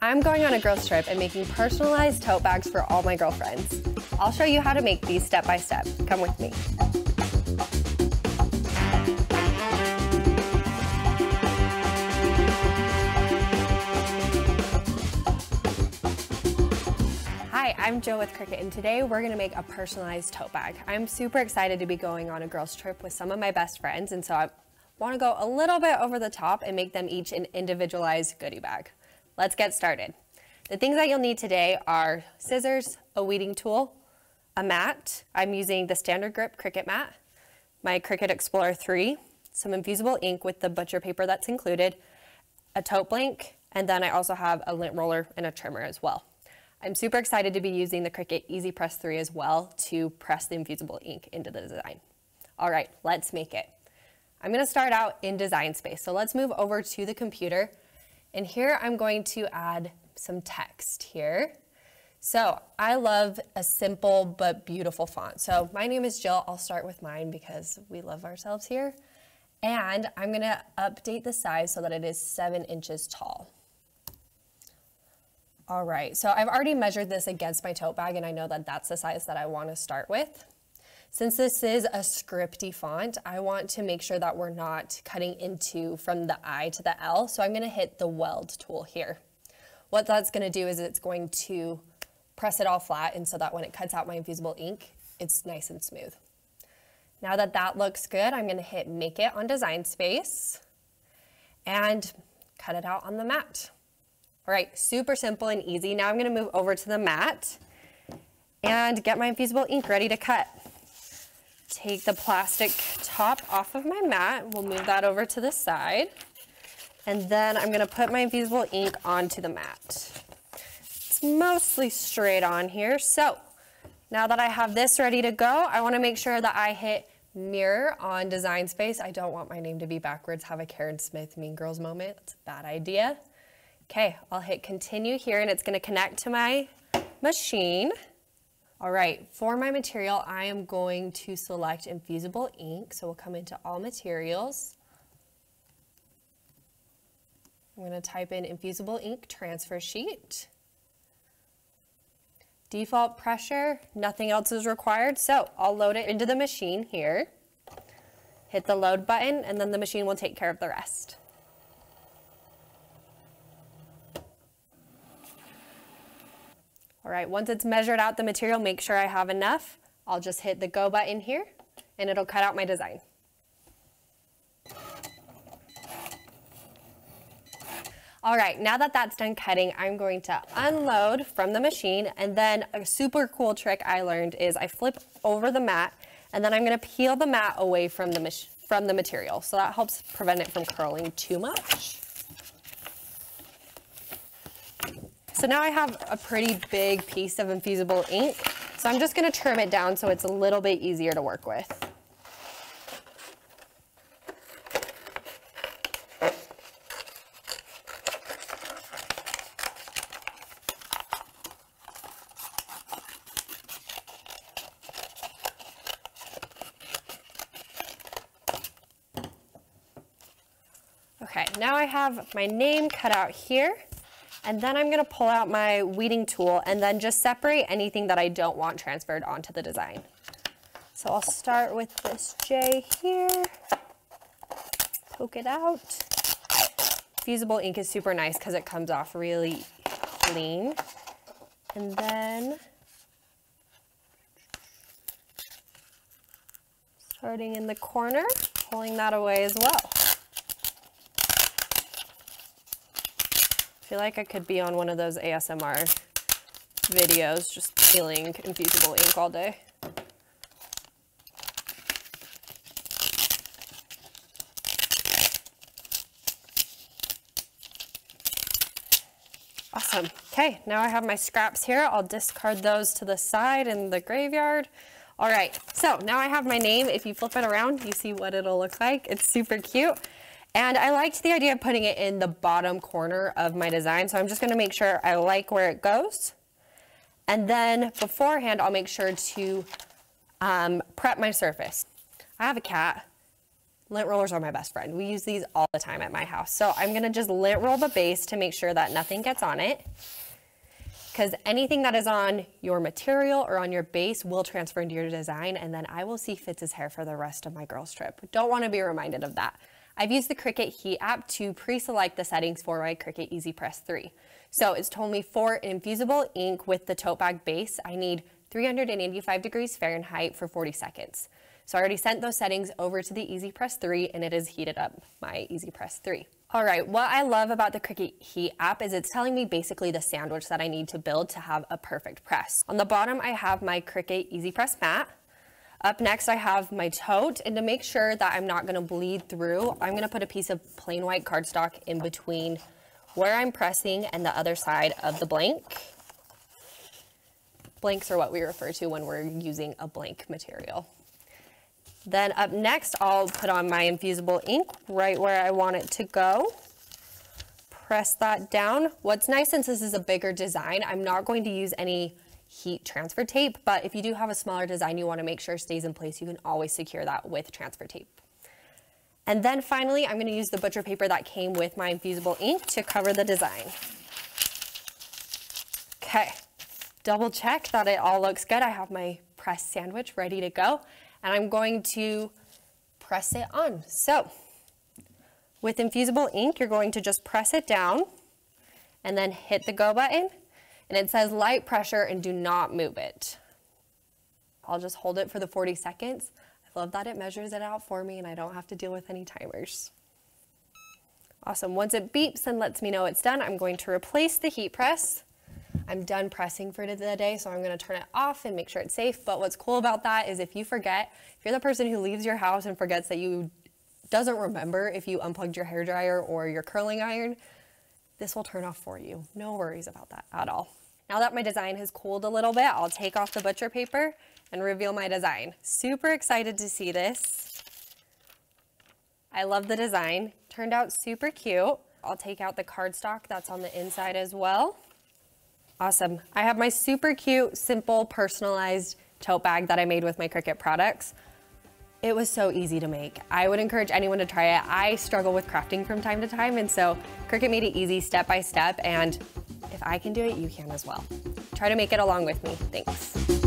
I'm going on a girls trip and making personalized tote bags for all my girlfriends. I'll show you how to make these step by step. Come with me. Hi, I'm Jill with Cricut and today we're gonna make a personalized tote bag. I'm super excited to be going on a girls trip with some of my best friends and so I wanna go a little bit over the top and make them each an individualized goodie bag. Let's get started. The things that you'll need today are scissors, a weeding tool, a mat. I'm using the standard grip Cricut mat, my Cricut Explore 3, some infusible ink with the butcher paper that's included, a tote blank, and then I also have a lint roller and a trimmer as well. I'm super excited to be using the Cricut Easy Press 3 as well to press the infusible ink into the design. All right, let's make it. I'm gonna start out in design space. So let's move over to the computer. And here I'm going to add some text here. So I love a simple but beautiful font. So my name is Jill. I'll start with mine because we love ourselves here. And I'm gonna update the size so that it is seven inches tall. All right, so I've already measured this against my tote bag and I know that that's the size that I wanna start with. Since this is a scripty font, I want to make sure that we're not cutting into from the I to the L, so I'm gonna hit the weld tool here. What that's gonna do is it's going to press it all flat and so that when it cuts out my infusible ink, it's nice and smooth. Now that that looks good, I'm gonna hit Make It on Design Space and cut it out on the mat. All right, super simple and easy. Now I'm gonna move over to the mat and get my infusible ink ready to cut. Take the plastic top off of my mat. We'll move that over to the side. And then I'm gonna put my infusible ink onto the mat. It's mostly straight on here. So now that I have this ready to go, I wanna make sure that I hit mirror on design space. I don't want my name to be backwards, have a Karen Smith Mean Girls moment. It's a bad idea. Okay, I'll hit continue here and it's gonna connect to my machine. All right, for my material, I am going to select infusible ink. So we'll come into all materials. I'm gonna type in infusible ink transfer sheet. Default pressure, nothing else is required. So I'll load it into the machine here. Hit the load button and then the machine will take care of the rest. All right, once it's measured out the material, make sure I have enough. I'll just hit the go button here and it'll cut out my design. All right, now that that's done cutting, I'm going to unload from the machine and then a super cool trick I learned is I flip over the mat and then I'm gonna peel the mat away from the, from the material. So that helps prevent it from curling too much. So now I have a pretty big piece of infusible ink. So I'm just gonna trim it down so it's a little bit easier to work with. Okay, now I have my name cut out here. And then I'm gonna pull out my weeding tool and then just separate anything that I don't want transferred onto the design. So I'll start with this J here, poke it out. Fusible ink is super nice because it comes off really clean. And then starting in the corner, pulling that away as well. Feel like I could be on one of those ASMR videos just peeling infusible ink all day. Awesome. Okay, now I have my scraps here. I'll discard those to the side in the graveyard. All right, so now I have my name. If you flip it around, you see what it'll look like. It's super cute. And I liked the idea of putting it in the bottom corner of my design. So I'm just gonna make sure I like where it goes. And then beforehand, I'll make sure to um, prep my surface. I have a cat. Lint rollers are my best friend. We use these all the time at my house. So I'm gonna just lint roll the base to make sure that nothing gets on it because anything that is on your material or on your base will transfer into your design and then I will see Fitz's hair for the rest of my girls trip. Don't wanna be reminded of that. I've used the Cricut Heat app to pre-select the settings for my Cricut Easy Press 3. So it's told me for infusible ink with the tote bag base, I need 385 degrees Fahrenheit for 40 seconds. So I already sent those settings over to the Easy Press 3 and it has heated up my Easy Press 3. All right, what I love about the Cricut Heat app is it's telling me basically the sandwich that I need to build to have a perfect press. On the bottom, I have my Cricut Easy Press mat. Up next, I have my tote, and to make sure that I'm not gonna bleed through, I'm gonna put a piece of plain white cardstock in between where I'm pressing and the other side of the blank. Blanks are what we refer to when we're using a blank material. Then up next, I'll put on my infusible ink right where I want it to go. Press that down. What's nice since this is a bigger design, I'm not going to use any heat transfer tape, but if you do have a smaller design you wanna make sure stays in place, you can always secure that with transfer tape. And then finally, I'm gonna use the butcher paper that came with my infusible ink to cover the design. Okay, double check that it all looks good. I have my pressed sandwich ready to go, and I'm going to press it on. So, with infusible ink, you're going to just press it down and then hit the go button and it says light pressure and do not move it. I'll just hold it for the 40 seconds. I love that it measures it out for me and I don't have to deal with any timers. Awesome, once it beeps and lets me know it's done, I'm going to replace the heat press. I'm done pressing for the day, so I'm gonna turn it off and make sure it's safe. But what's cool about that is if you forget, if you're the person who leaves your house and forgets that you doesn't remember if you unplugged your hair dryer or your curling iron, this will turn off for you. No worries about that at all. Now that my design has cooled a little bit, I'll take off the butcher paper and reveal my design. Super excited to see this. I love the design. Turned out super cute. I'll take out the cardstock that's on the inside as well. Awesome. I have my super cute, simple, personalized tote bag that I made with my Cricut products. It was so easy to make. I would encourage anyone to try it. I struggle with crafting from time to time, and so Cricut made it easy step by step, and if I can do it, you can as well. Try to make it along with me. Thanks.